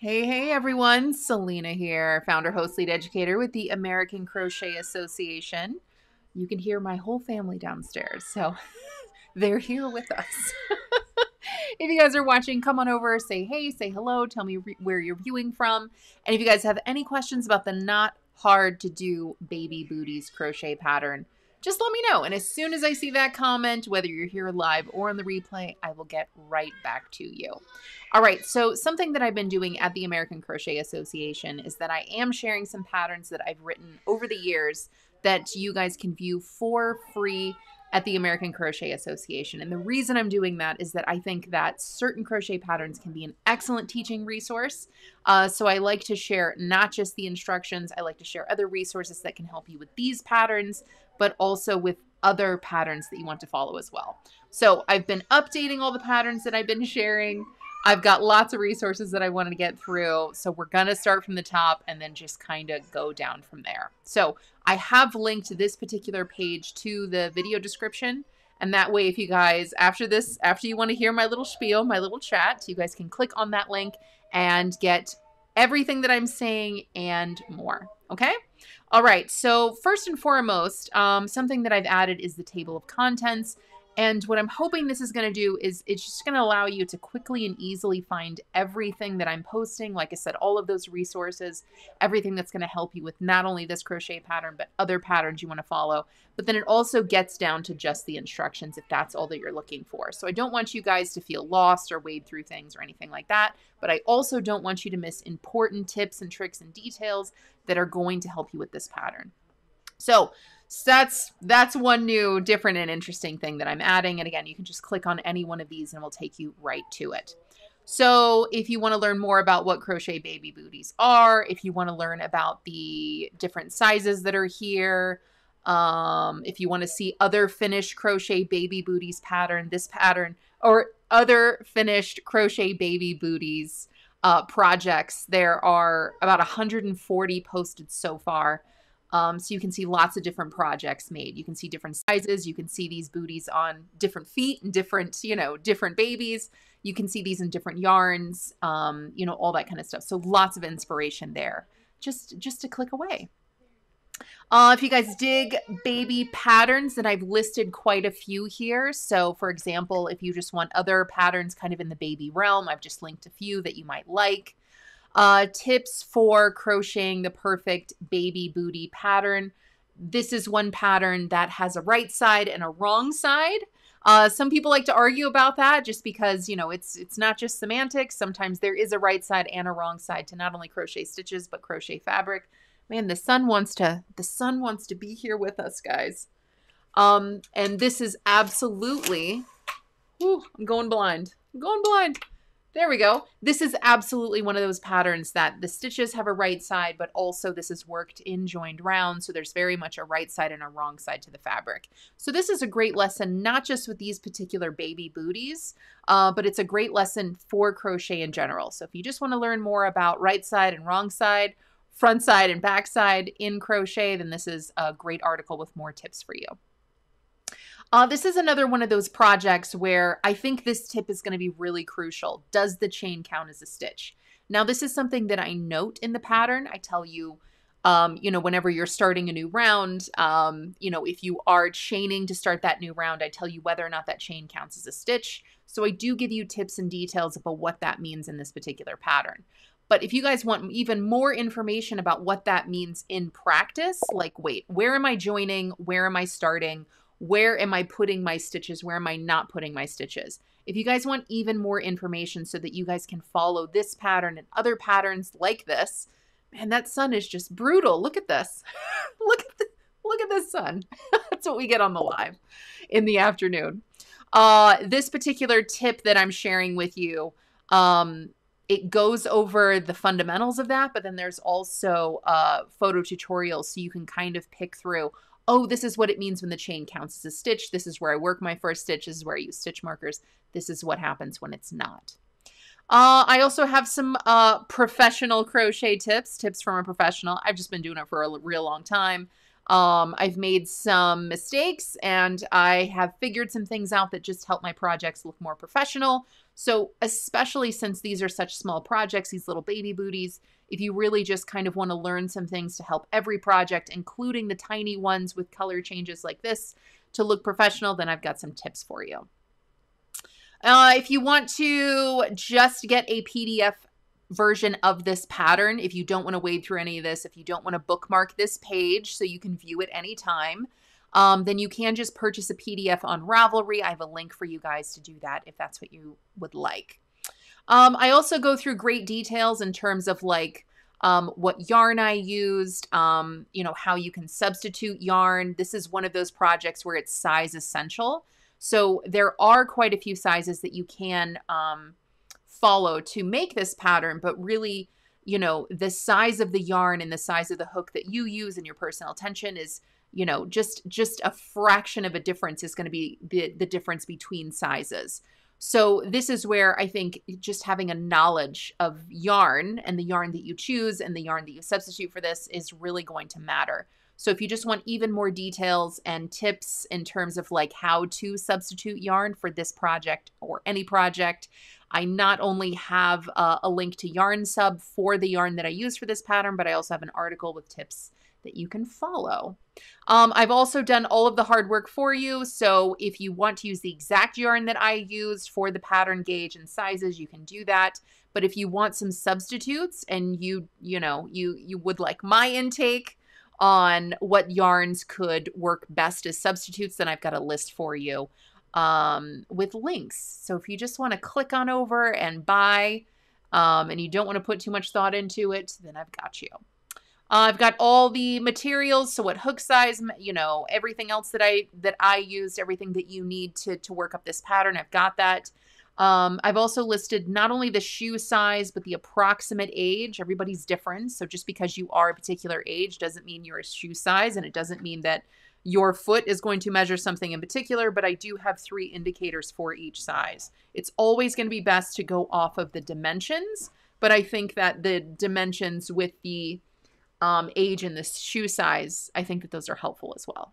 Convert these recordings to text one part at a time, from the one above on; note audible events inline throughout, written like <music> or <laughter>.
Hey, hey everyone, Salena here, founder, host, lead educator with the American Crochet Association. You can hear my whole family downstairs, so <laughs> they're here with us. <laughs> if you guys are watching, come on over, say hey, say hello, tell me re- where you're viewing from. And if you guys have any questions about the Knot Hard To Do baby booties crochet pattern, just let me know. And as soon as I see that comment, whether you're here live or on the replay, I will get right back to you. All right, so something that I've been doing at the American Crochet Association is that I am sharing some patterns that I've written over the years that you guys can view for free at the American Crochet Association. And the reason I'm doing that is that I think that certain crochet patterns can be an excellent teaching resource. Uh, so I like to share not just the instructions, I like to share other resources that can help you with these patterns, but also with other patterns that you want to follow as well. So I've been updating all the patterns that I've been sharing. I've got lots of resources that I wanted to get through. So we're going to start from the top and then just kind of go down from there. So I have linked this particular page to the video description. And that way, if you guys, after this, after you want to hear my little spiel, my little chat, you guys can click on that link and get everything that I'm saying and more. Okay? All right. So, first and foremost, um, something that I've added is the table of contents. And what I'm hoping this is going to do is it's just going to allow you to quickly and easily find everything that I'm posting. Like I said, all of those resources, everything that's going to help you with not only this crochet pattern, but other patterns you want to follow. But then it also gets down to just the instructions if that's all that you're looking for. So I don't want you guys to feel lost or wade through things or anything like that. But I also don't want you to miss important tips and tricks and details that are going to help you with this pattern. So, that's that's one new, different, and interesting thing that I'm adding. And again, you can just click on any one of these and it will take you right to it. So if you want to learn more about what crochet baby booties are, if you want to learn about the different sizes that are here, um, if you want to see other finished crochet baby booties pattern, this pattern, or other finished crochet baby booties uh, projects, there are about 140 posted so far. Um, so you can see lots of different projects made. You can see different sizes. You can see these booties on different feet and different, you know, different babies. You can see these in different yarns, um, you know, all that kind of stuff. So lots of inspiration there. Just just to click away. Uh, if you guys dig baby patterns, then I've listed quite a few here. So, for example, if you just want other patterns kind of in the baby realm, I've just linked a few that you might like. Uh, tips for crocheting the perfect baby booty pattern. This is one pattern that has a right side and a wrong side. Uh, some people like to argue about that just because you know it's it's not just semantics. Sometimes there is a right side and a wrong side to not only crochet stitches but crochet fabric. Man, the sun wants to the sun wants to be here with us, guys. Um, and this is absolutely. Whew, I'm going blind. I'm going blind. There we go. This is absolutely one of those patterns that the stitches have a right side, but also this is worked in joined round. So there's very much a right side and a wrong side to the fabric. So this is a great lesson, not just with these particular baby booties, uh, but it's a great lesson for crochet in general. So if you just want to learn more about right side and wrong side, front side and back side in crochet, then this is a great article with more tips for you. Uh, this is another one of those projects where I think this tip is going to be really crucial. Does the chain count as a stitch? Now, this is something that I note in the pattern. I tell you, um, you know, whenever you're starting a new round, um, you know, if you are chaining to start that new round, I tell you whether or not that chain counts as a stitch. So I do give you tips and details about what that means in this particular pattern. But if you guys want even more information about what that means in practice, like, wait, where am I joining? Where am I starting? Where am I putting my stitches? Where am I not putting my stitches? If you guys want even more information so that you guys can follow this pattern and other patterns like this, man, that sun is just brutal. Look at this. <laughs> look at the, look at this sun. <laughs> That's what we get on the live in the afternoon. Uh, this particular tip that I'm sharing with you, um, it goes over the fundamentals of that, but then there's also uh, photo tutorials so you can kind of pick through oh, this is what it means when the chain counts as a stitch. This is where I work my first stitch. This is where I use stitch markers. This is what happens when it's not. Uh, I also have some uh, professional crochet tips, tips from a professional. I've just been doing it for a real long time. Um, I've made some mistakes and I have figured some things out that just help my projects look more professional. So, especially since these are such small projects, these little baby booties, if you really just kind of want to learn some things to help every project, including the tiny ones with color changes like this, to look professional, then I've got some tips for you. Uh, if you want to just get a PDF version of this pattern, if you don't want to wade through any of this, if you don't want to bookmark this page so you can view it anytime, um, then you can just purchase a PDF on Ravelry. I have a link for you guys to do that if that's what you would like. Um, I also go through great details in terms of like um, what yarn I used, um, you know, how you can substitute yarn. This is one of those projects where it's size essential. So there are quite a few sizes that you can um, follow to make this pattern, but really, you know, the size of the yarn and the size of the hook that you use in your personal tension is you know just just a fraction of a difference is going to be the the difference between sizes so this is where I think just having a knowledge of yarn and the yarn that you choose and the yarn that you substitute for this is really going to matter. So if you just want even more details and tips in terms of like how to substitute yarn for this project or any project, I not only have uh, a link to Yarn Sub for the yarn that I use for this pattern, but I also have an article with tips that you can follow. Um, I've also done all of the hard work for you. So if you want to use the exact yarn that I used for the pattern gauge and sizes, you can do that. But if you want some substitutes and you, you know, you, you would like my intake on what yarns could work best as substitutes, then I've got a list for you um, with links. So if you just want to click on over and buy um, and you don't want to put too much thought into it, then I've got you. Uh, I've got all the materials, so what hook size, you know, everything else that I that I used, everything that you need to to work up this pattern. I've got that. Um, I've also listed not only the shoe size, but the approximate age. Everybody's different. So just because you are a particular age doesn't mean you're a shoe size, and it doesn't mean that your foot is going to measure something in particular, but I do have three indicators for each size. It's always going to be best to go off of the dimensions, but I think that the dimensions with the um, age and the shoe size, I think that those are helpful as well.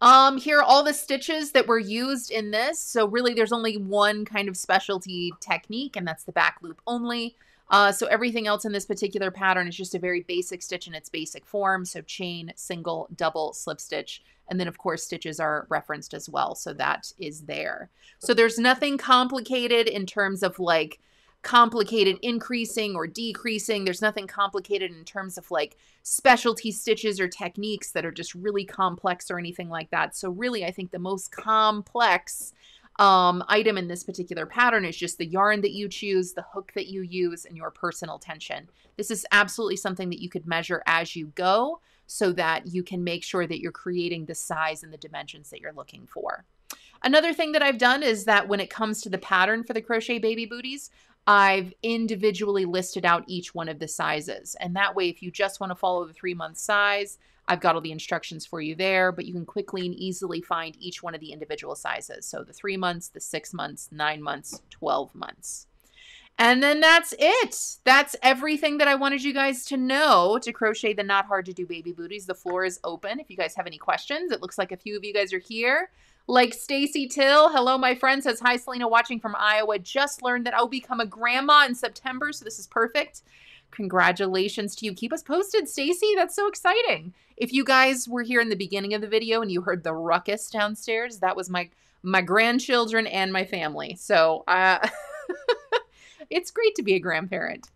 Um, here are all the stitches that were used in this. So really there's only one kind of specialty technique and that's the back loop only. Uh, so everything else in this particular pattern is just a very basic stitch in its basic form. So chain, single, double, slip stitch. And then of course stitches are referenced as well. So that is there. So there's nothing complicated in terms of like complicated increasing or decreasing. There's nothing complicated in terms of like specialty stitches or techniques that are just really complex or anything like that. So really, I think the most complex um, item in this particular pattern is just the yarn that you choose, the hook that you use, and your personal tension. This is absolutely something that you could measure as you go so that you can make sure that you're creating the size and the dimensions that you're looking for. Another thing that I've done is that when it comes to the pattern for the crochet baby booties, I've individually listed out each one of the sizes. And that way, if you just want to follow the three month size, I've got all the instructions for you there, but you can quickly and easily find each one of the individual sizes. So the three months, the six months, nine months, 12 months. And then that's it. That's everything that I wanted you guys to know to crochet the Knot Hard To Do baby booties. The floor is open. If you guys have any questions, it looks like a few of you guys are here. Like Stacy Till, hello, my friend, says, Hi, Salena, watching from Iowa. Just learned that I'll become a grandma in September, so this is perfect. Congratulations to you. Keep us posted, Stacy. That's so exciting. If you guys were here in the beginning of the video and you heard the ruckus downstairs, that was my my grandchildren and my family. So uh, <laughs> it's great to be a grandparent.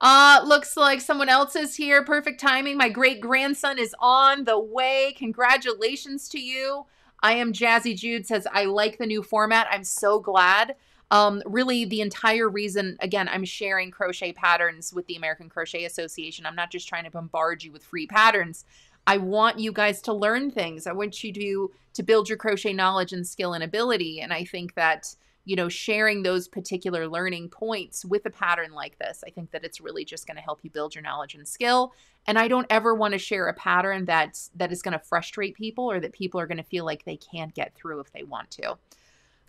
Uh, looks like someone else is here. Perfect timing. My great grandson is on the way. Congratulations to you. I am Jazzy Jude says, I like the new format. I'm so glad. Um, really, the entire reason, again, I'm sharing crochet patterns with the American Crochet Association. I'm not just trying to bombard you with free patterns. I want you guys to learn things. I want you to to build your crochet knowledge and skill and ability. And I think that you know, sharing those particular learning points with a pattern like this, I think that it's really just going to help you build your knowledge and skill. And I don't ever want to share a pattern that's that is going to frustrate people or that people are going to feel like they can't get through if they want to.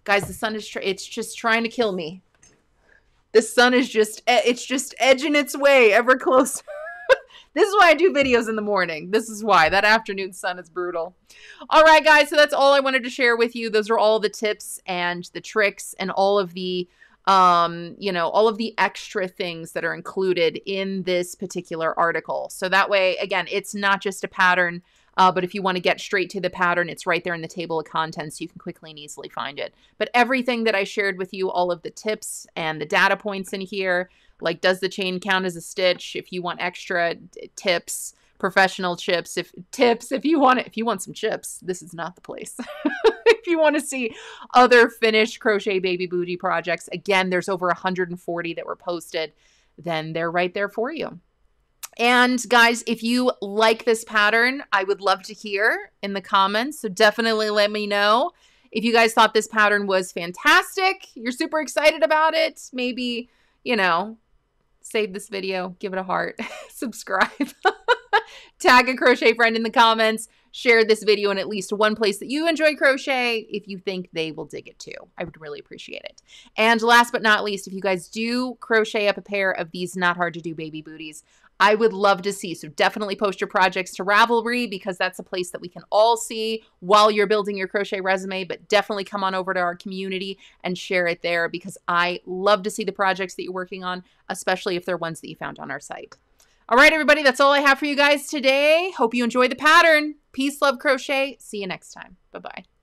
Guys, the sun is it's just trying to kill me. The sun is just it's just edging its way ever <laughs> closer. This is why I do videos in the morning. This is why. That afternoon sun is brutal. All right, guys. So that's all I wanted to share with you. Those are all the tips and the tricks and all of the um, you know, all of the extra things that are included in this particular article. So that way, again, it's not just a pattern, uh, but if you want to get straight to the pattern, it's right there in the table of contents. You can quickly and easily find it. But everything that I shared with you, all of the tips and the data points in here, like does the chain count as a stitch? If you want extra tips, professional chips, if tips, if you want it, if you want some chips, this is not the place. <laughs> if you want to see other finished crochet baby booty projects, again, there's over 140 that were posted, then they're right there for you. And guys, if you like this pattern, I would love to hear in the comments. So definitely let me know if you guys thought this pattern was fantastic. You're super excited about it. Maybe, you know, save this video, give it a heart, <laughs> subscribe, <laughs> tag a crochet friend in the comments, share this video in at least one place that you enjoy crochet if you think they will dig it too. I would really appreciate it. And last but not least, if you guys do crochet up a pair of these Knot Hard To Do baby booties, I would love to see. So definitely post your projects to Ravelry because that's a place that we can all see while you're building your crochet resume. But definitely come on over to our community and share it there because I love to see the projects that you're working on, especially if they're ones that you found on our site. All right, everybody, that's all I have for you guys today. Hope you enjoy the pattern. Peace, love, crochet. See you next time. Bye-bye.